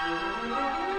Música